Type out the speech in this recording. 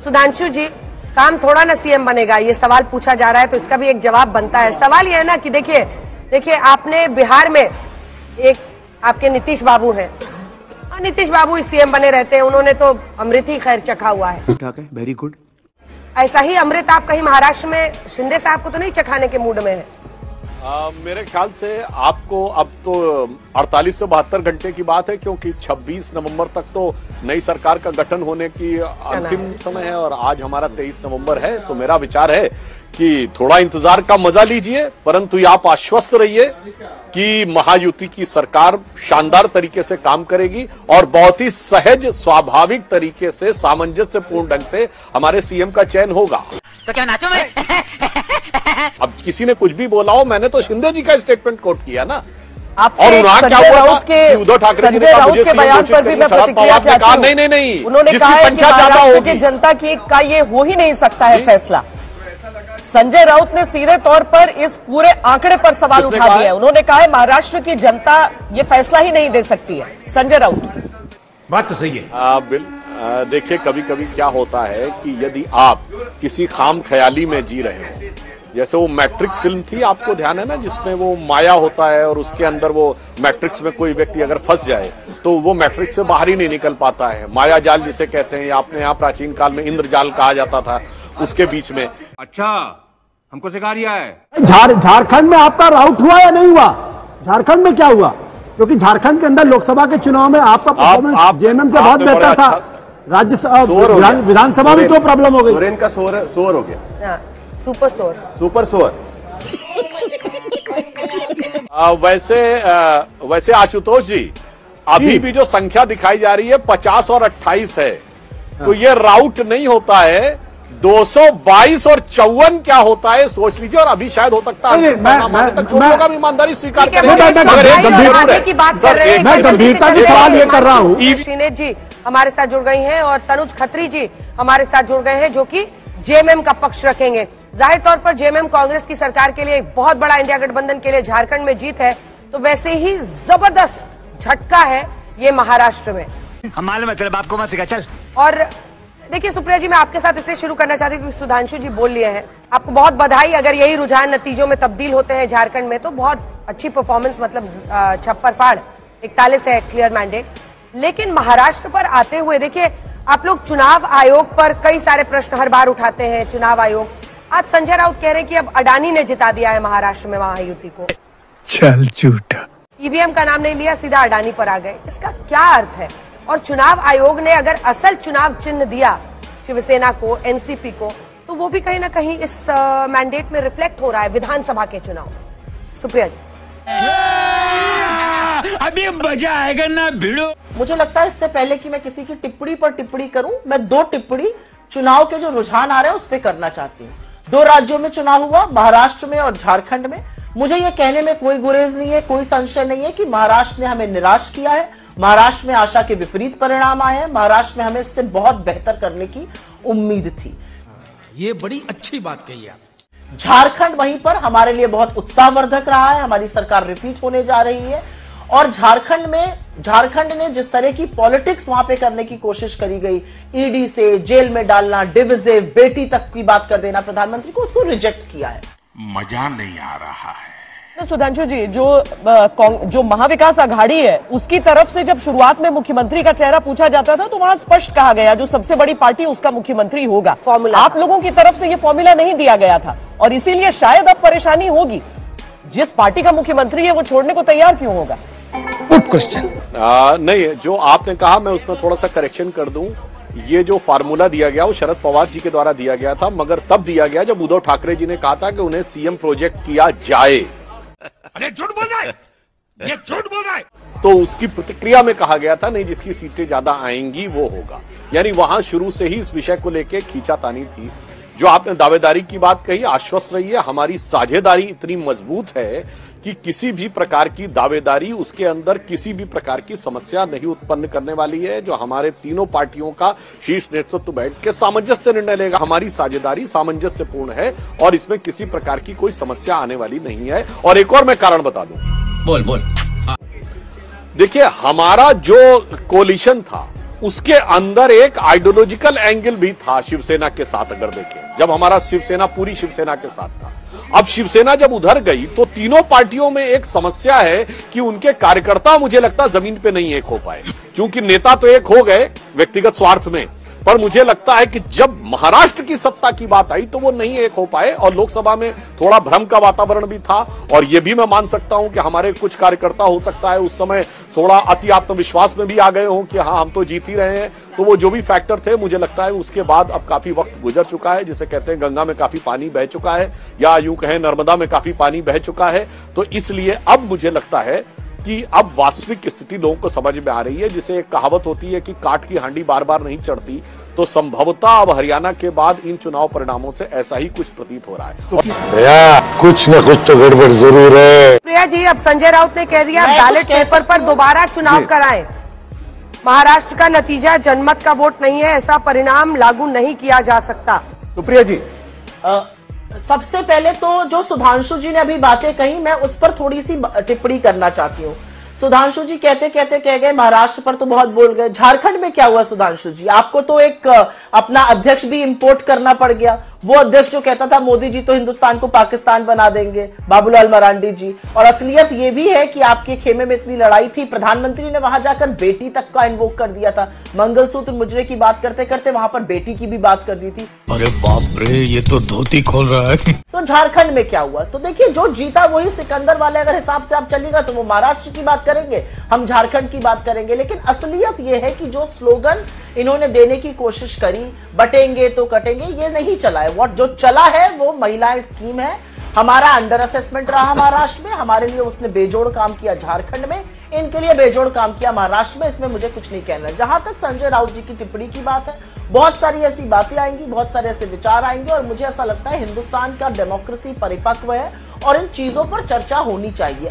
सुधांशु जी काम थोड़ा ना सीएम बनेगा ये सवाल पूछा जा रहा है तो इसका भी एक जवाब बनता है। सवाल ये है ना कि देखिए देखिए आपने बिहार में एक आपके नीतीश बाबू हैं। और नीतीश बाबू ही सीएम बने रहते हैं उन्होंने तो अमृत ही खैर चखा हुआ है। ठाक है वेरी गुड ऐसा ही अमृत आप कहीं महाराष्ट्र में शिंदे साहब को तो नहीं चखाने के मूड में है। आ, मेरे ख्याल से आपको अब तो 48 से बहत्तर घंटे की बात है क्योंकि 26 नवंबर तक तो नई सरकार का गठन होने की अंतिम समय है और आज हमारा 23 नवंबर है तो मेरा विचार है कि थोड़ा इंतज़ार का मज़ा लीजिए परंतु आप आश्वस्त रहिए कि महायुति की सरकार शानदार तरीके से काम करेगी और बहुत ही सहज स्वाभाविक तरीके से सामंजस्यपूर्ण ढंग से हमारे सीएम का चयन होगा। तो क्या नाचो मैं अब किसी ने कुछ भी बोला हो मैंने तो शिंदे जी का स्टेटमेंट कोट किया ना। और क्या हुआ राउत के उद्धव ठाकरे जी मुझे के बयान पर भी मैं प्रतिक्रिया हूँ। नहीं नहीं नहीं उन्होंने कहा है कि महाराष्ट्र की जनता की का ये हो ही नहीं सकता है फैसला। संजय राउत ने सीधे तौर पर इस पूरे आंकड़े पर सवाल उठा दिया। है? उन्होंने कहा है महाराष्ट्र की जनता ये फैसला ही नहीं दे सकती है। संजय राउत। बात तो सही है। बिल देखिए कभी कभी क्या होता है कि यदि आप किसी खाम ख्याली में जी रहे हो जैसे वो मैट्रिक्स फ़िल्म थी आपको ध्यान है ना जिसमें वो माया होता है और उसके अंदर वो मैट्रिक्स में कोई व्यक्ति अगर फंस जाए तो वो मैट्रिक्स से बाहर ही नहीं निकल पाता है। माया जाल जिसे कहते हैं या आपने यहाँ प्राचीन काल में इंद्रजाल कहा जाता था उसके बीच में। अच्छा हमको सिखा रिया है। झार झारखंड में आपका राउट हुआ या नहीं हुआ? झारखंड में क्या हुआ? क्योंकि झारखंड के अंदर लोकसभा के चुनाव में आपका परफॉर्मेंस आप- जेएमएम से बहुत बेहतर था। अच्छा- राज्य विधान- विधानसभा में क्यों प्रॉब्लम हो गई। सोरेन का शोर शोर हो गया। हाँ, सुपर सोर। सुपर शोर वैसे आ, वैसे आशुतोष जी अभी भी जो संख्या दिखाई जा रही है पचास और अट्ठाईस है। तो ये राउट नहीं होता है 222 और चौवन क्या होता है? सोच लीजिए और अभी शायद हो सकता है। तक ईमानदारी स्वीकार कर मैं गंभीरता से सवाल ये कर रहा हूँ। जी हमारे साथ जुड़ गई हैं और तनुज खत्री जी हमारे साथ जुड़ गए हैं जो कि जेएमएम का पक्ष रखेंगे। ज़ाहिर तौर पर जेएमएम कांग्रेस की सरकार के लिए एक बहुत बड़ा इंडिया गठबंधन के लिए झारखंड में जीत है तो वैसे ही ज़बरदस्त झटका है ये महाराष्ट्र में। हम मालूम है तेरे बाप को मत सिखा चल। और देखिए सुप्रिया जी मैं आपके साथ इसलिए शुरू करना चाहती हूँ क्योंकि सुधांशु जी बोल लिए हैं। आपको बहुत बधाई। अगर यही रुझान नतीजों में तब्दील होते हैं झारखंड में तो बहुत अच्छी परफॉर्मेंस मतलब छप्पर फाड़ इकतालीस है क्लियर मैंडेट लेकिन महाराष्ट्र पर आते हुए देखिए आप लोग चुनाव आयोग पर कई सारे प्रश्न हर बार उठाते हैं चुनाव आयोग। आज संजय राउत कह रहे हैं कि अब अडानी ने जिता दिया है महाराष्ट्र में महायुति को। चल झूठा। ईवीएम का नाम नहीं लिया सीधा अडानी पर आ गए। इसका क्या अर्थ है? और चुनाव आयोग ने अगर असल चुनाव चिन्ह दिया शिवसेना को एनसीपी को तो वो भी कहीं ना कहीं इस मैंडेट में रिफ्लेक्ट हो रहा है विधानसभा के चुनाव में। सुप्रिया जी। अभी मज़ा आएगा ना भिड़ो। मुझे लगता है इससे पहले कि मैं किसी की टिप्पणी पर टिप्पणी करूँ मैं दो टिप्पणी चुनाव के जो रुझान आ रहे हैं उस पर करना चाहती हूँ। दो राज्यों में चुनाव हुआ महाराष्ट्र में और झारखंड में। मुझे ये कहने में कोई गुरेज नहीं है कोई संशय नहीं है कि महाराष्ट्र ने हमें निराश किया है। महाराष्ट्र में आशा के विपरीत परिणाम आए हैं। महाराष्ट्र में हमें इससे बहुत बेहतर करने की उम्मीद थी। ये बड़ी अच्छी बात कही आप। झारखंड वहीं पर हमारे लिए बहुत उत्साहवर्धक रहा है। हमारी सरकार रिपीट होने जा रही है। और झारखंड में झारखंड ने जिस तरह की पॉलिटिक्स वहाँ पे करने की कोशिश करी गई ईडी से जेल में डालना डिविजिव बेटी तक की बात कर देना प्रधानमंत्री को उसको रिजेक्ट किया है। मज़ा नहीं आ रहा है। सुधांशु जी जो जो महाविकास आघाड़ी है उसकी तरफ़ से जब शुरुआत में मुख्यमंत्री का चेहरा पूछा जाता था तो वहाँ स्पष्ट कहा गया जो सबसे बड़ी पार्टी उसका मुख्यमंत्री होगा। फॉर्मूला आप लोगों की तरफ़ से ये फॉर्मूला नहीं दिया गया था और इसीलिए शायद अब परेशानी होगी। जिस पार्टी का मुख्यमंत्री है वो छोड़ने को तैयार क्यों होगा? गुड क्वेश्चन नहीं जो आपने कहा मैं उसमें थोड़ा सा करेक्शन कर दूँ। ये जो फार्मूला दिया गया वो शरद पवार जी के द्वारा दिया गया था मगर तब दिया गया जब उद्धव ठाकरे जी ने कहा था कि उन्हें सीएम प्रोजेक्ट किया जाए। अरे झूठ बोल रहा है। ये झूठ बोल रहा है। तो उसकी प्रतिक्रिया में कहा गया था नहीं जिसकी सीटें ज़्यादा आएँगी वो होगा। यानी वहाँ शुरू से ही इस विषय को लेकर खींचातानी थी। जो आपने दावेदारी की बात कही आश्वस्त रही है हमारी साझेदारी इतनी मज़बूत है कि किसी भी प्रकार की दावेदारी उसके अंदर किसी भी प्रकार की समस्या नहीं उत्पन्न करने वाली है जो हमारे तीनों पार्टियों का शीर्ष नेतृत्व बैठ के सामंजस्य निर्णय लेगा। हमारी साझेदारी सामंजस्यपूर्ण है और इसमें किसी प्रकार की कोई समस्या आने वाली नहीं है। और एक और मैं कारण बता दू। बोल बोल। देखिए हमारा जो कोलिशन था उसके अंदर एक आइडियोलॉजिकल एंगल भी था शिवसेना के साथ अगर देखें। जब हमारा शिवसेना, पूरी शिवसेना के साथ था। अब शिवसेना जब उधर गई तो तीनों पार्टियों में एक समस्या है कि उनके कार्यकर्ता मुझे लगता ज़मीन पे नहीं एक हो पाए। क्योंकि नेता तो एक हो गए व्यक्तिगत स्वार्थ में। पर मुझे लगता है कि जब महाराष्ट्र की सत्ता की बात आई तो वो नहीं एक हो पाए और लोकसभा में थोड़ा भ्रम का वातावरण भी था और ये भी मैं मान सकता हूँ कि हमारे कुछ कार्यकर्ता हो सकता है उस समय थोड़ा अति आत्मविश्वास में भी आ गए हों कि हाँ हम तो जीत ही रहे हैं। तो वो जो भी फैक्टर थे, मुझे लगता है उसके बाद अब काफ़ी वक्त गुजर चुका है, जिसे कहते हैं गंगा में काफ़ी पानी बह चुका है या यूँ कहें नर्मदा में काफ़ी पानी बह चुका है। तो इसलिए अब मुझे लगता है कि अब वास्तविक स्थिति लोगों को समझ में आ रही है जिसे एक कहावत होती है कि काट की हांडी बार बार नहीं चढ़ती तो संभवतः अब हरियाणा के बाद इन चुनाव परिणामों से ऐसा ही कुछ प्रतीत हो रहा है। या कुछ न कुछ तो गड़बड़ ज़रूर है। प्रिया जी अब संजय राउत ने कह दिया तो बैलेट पेपर पर दोबारा चुनाव कराएँ। महाराष्ट्र का नतीजा जनमत का वोट नहीं है ऐसा परिणाम लागू नहीं किया जा सकता। सुप्रिया जी अ, सबसे पहले तो जो सुधांशु जी ने अभी बातें कही, मैं उस पर थोड़ी सी टिप्पणी करना चाहती हूँ। सुधांशु जी कहते कहते कह गए, महाराष्ट्र पर तो बहुत बोल गए। झारखंड में क्या हुआ सुधांशु जी? आपको तो एक, अपना अध्यक्ष भी इंपोर्ट करना पड़ गया। वो अध्यक्ष जो कहता था मोदी जी तो हिंदुस्तान को पाकिस्तान बना देंगे। बाबूलाल मरांडी जी। और असलियत ये भी है कि आपके खेमे में इतनी लड़ाई थी प्रधानमंत्री ने वहाँ जाकर बेटी तक का इन्वोक कर दिया था। मंगलसूत्र मुजरे की बात करते करते वहाँ पर बेटी की भी बात कर दी थी। अरे बाप रे ये तो धोती खोल रहा है। तो झारखंड में क्या हुआ? तो देखिए जो जीता वही सिकंदर वाले अगर हिसाब से आप चलेगा तो वो महाराष्ट्र की बात करेंगे हम झारखंड की बात करेंगे। लेकिन असलियत ये है कि जो स्लोगन इन्होंने देने की कोशिश करी बटेंगे तो कटेंगे ये नहीं चला है। वॉट जो चला है, वो महिला स्कीम है। हमारा अंडर असेसमेंट रहा महाराष्ट्र में। हमारे लिए उसने बेजोड़ काम किया झारखंड में। इनके लिए बेजोड़ काम किया महाराष्ट्र में। इसमें मुझे कुछ नहीं कहना जहाँ तक संजय राउत जी की टिप्पणी की बात है, बहुत सारी ऐसी बातें आएँगी, बहुत सारे ऐसे विचार आएँगे और मुझे ऐसा लगता है हिंदुस्तान का डेमोक्रेसी परिपक्व है और इन चीज़ों पर चर्चा होनी चाहिए।